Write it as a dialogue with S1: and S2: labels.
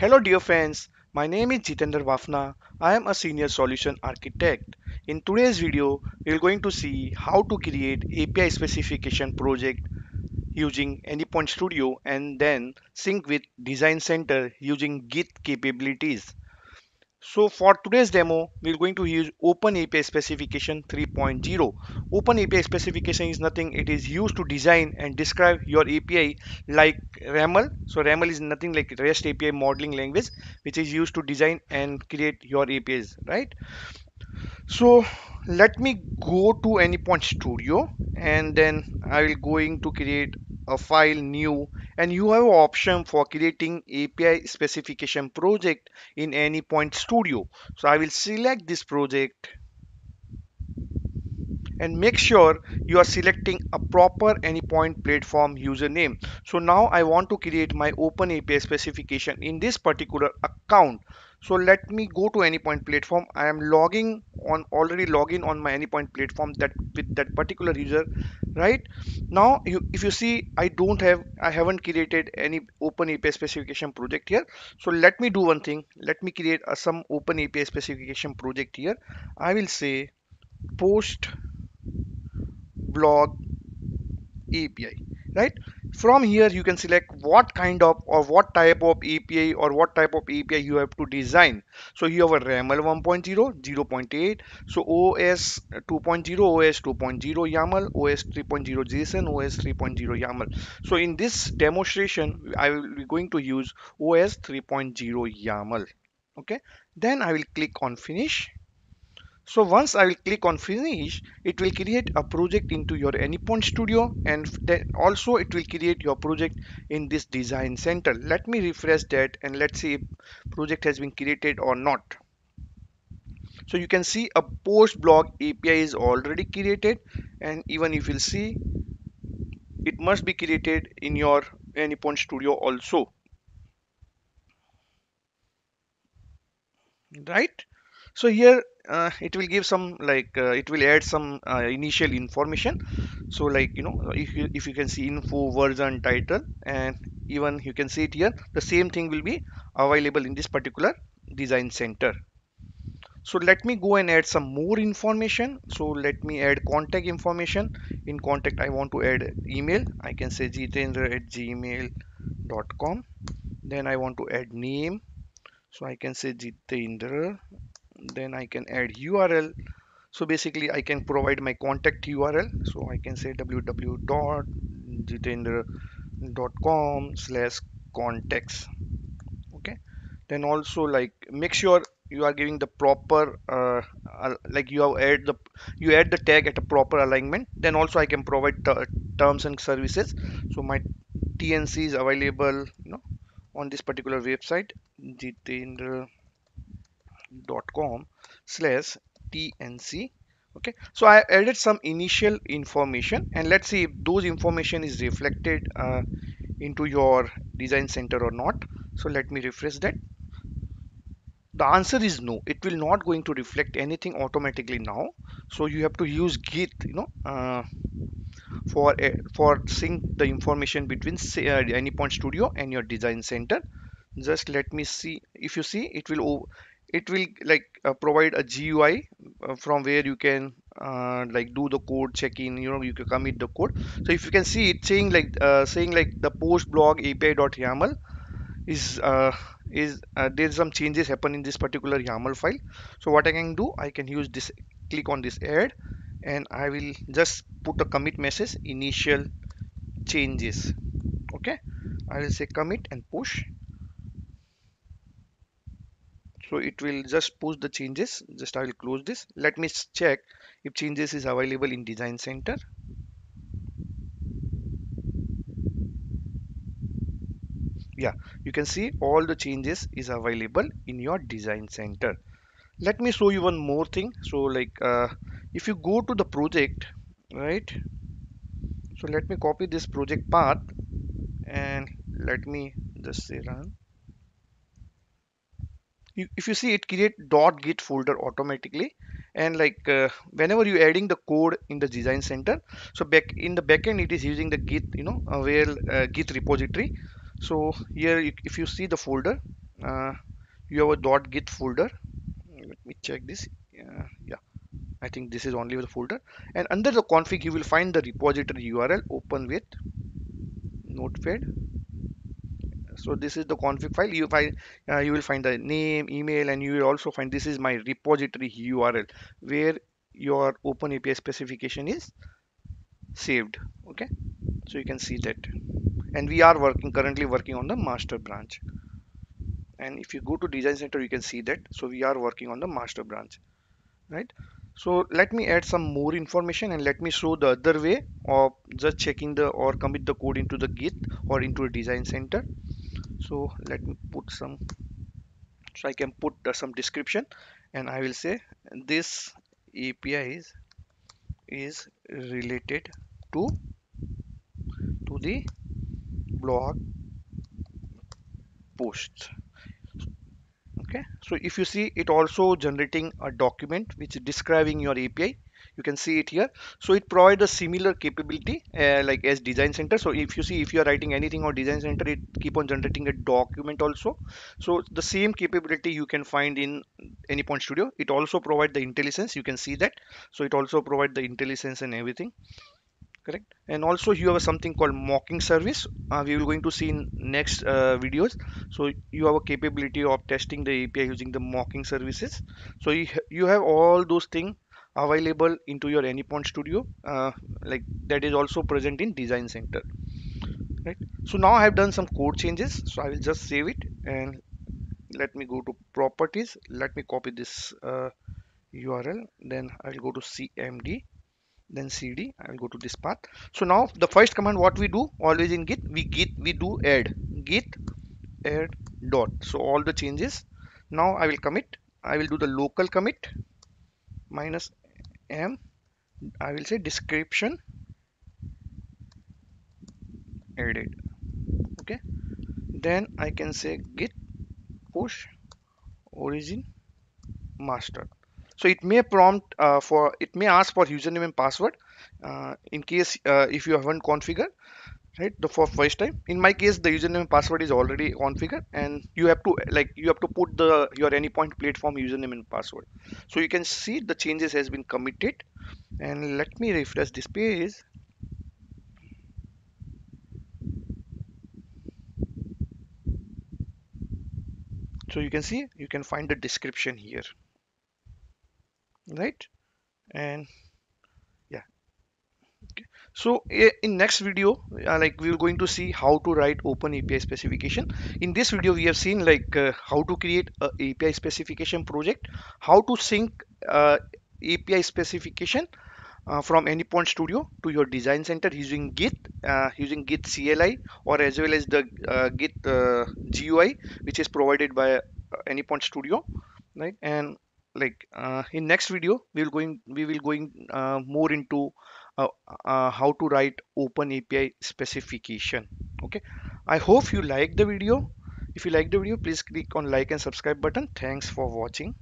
S1: Hello dear friends, my name is Jitender Wafna. I am a senior solution architect. In today's video, we are going to see how to create API specification project using Anypoint Studio and then sync with Design Center using Git capabilities. So for today's demo, we're going to use Open API Specification 3.0. Open API Specification is nothing. It is used to design and describe your API like RAML. So RAML is nothing like REST API modeling language, which is used to design and create your APIs, right? So let me go to Anypoint Studio and then I will going to create a file new and you have option for creating API specification project in Anypoint Studio. So I will select this project and make sure you are selecting a proper Anypoint platform username. So now I want to create my open API specification in this particular account so let me go to anypoint platform i am logging on already login on my anypoint platform that with that particular user right? Now you, if you see i don't have i haven't created any open api specification project here. So let me do one thing. Let me create a, some open api specification project here. I will say post blog api right from here you can select what kind of or what type of API or what type of API you have to design. So you have a RAML 1.0 0.8 so OAS 2.0 OAS 2.0 YAML OAS 3.0 JSON OAS 3.0 YAML. So in this demonstration I will be going to use OAS 3.0 YAML. Okay? Then I will click on finish so once I will click on finish, it will create a project into your Anypoint Studio and then also it will create your project in this design center. Let me refresh that and let's see if project has been created or not. So you can see a post blog API is already created and even if you'll see it must be created in your Anypoint Studio also. Right? So here uh, it will give some like uh, it will add some uh, initial information. So like you know if you if you can see info version title and even you can see it here the same thing will be available in this particular design center. So let me go and add some more information. So let me add contact information. In contact i want to add email. I can say jitendra at gmail.com then i want to add name. So i can say jitendra then I can add URL so basically I can provide my contact URL so I can say www.jitendra.com slash contacts. Okay. Then also like make sure you are giving the proper uh, uh, like you have add the you add the tag at a proper alignment. Then also I can provide terms and services. So my TNC is available you know on this particular website jitendra com slash tnc okay so i added some initial information and let's see if those information is reflected uh, into your design center or not. So let me refresh that. The answer is no. It will not going to reflect anything automatically now. So you have to use git you know uh, for uh, for sync the information between uh, anypoint studio and your design center. Just let me see. If you see it will it will like uh, provide a GUI uh, from where you can uh, like do the code check-in you know you can commit the code. So if you can see it saying like uh, saying like the post blog api.yaml is uh, is uh, there's some changes happen in this particular YAML file. So what I can do I can use this click on this add and I will just put a commit message initial changes. Okay? I will say commit and push so it will just push the changes. Just I will close this. Let me check if changes is available in design center. Yeah you can see all the changes is available in your design center. Let me show you one more thing. So like uh, if you go to the project right? So let me copy this project path and let me just say run if you see it create dot git folder automatically and like uh, whenever you adding the code in the design center so back in the backend it is using the git you know uh, where uh, git repository. So here if you see the folder uh, you have a dot .git folder. Let me check this. Uh, yeah I think this is only the folder. And under the config you will find the repository URL open with notepad so this is the config file. You find uh, you will find the name email and you will also find this is my repository url where your open api specification is saved. Okay? So you can see that. And we are working currently working on the master branch. And if you go to design center you can see that. So we are working on the master branch. Right? So let me add some more information and let me show the other way of just checking the or commit the code into the git or into a design center so let me put some so I can put uh, some description and I will say this API is is related to to the blog posts. Okay? So if you see it also generating a document which is describing your API you can see it here. So it provides a similar capability uh, like as design center. So if you see if you are writing anything on design center it keep on generating a document also. So the same capability you can find in anypoint studio. It also provide the IntelliSense you can see that. So it also provide the IntelliSense and everything. Correct? And also you have something called mocking service. Uh, we will going to see in next uh, videos. So you have a capability of testing the api using the mocking services. So you, you have all those things available into your anypoint studio uh, like that is also present in design center right? So now i have done some code changes so i will just save it and let me go to properties. Let me copy this url uh, then i'll go to cmd then cd i will go to this path. So now the first command what we do always in git we git we do add git add dot. So all the changes now i will commit i will do the local commit minus m i will say description. Edit okay. Then i can say git push origin master. So it may prompt uh, for it may ask for username and password uh, in case uh, if you haven't configured right? The for first time. In my case the username and password is already configured and you have to like you have to put the your anypoint platform username and password. So you can see the changes has been committed. And let me refresh this page. So you can see you can find the description here right? And so in next video uh, like we're going to see how to write open api specification. In this video we have seen like uh, how to create a api specification project how to sync uh, api specification uh, from anypoint studio to your design center using git uh, using git cli or as well as the uh, git gui which is provided by anypoint studio right? And like in next video we will going we will going more into uh, uh, how to write open api specification. Okay. I hope you like the video. If you like the video please click on like and subscribe button. Thanks for watching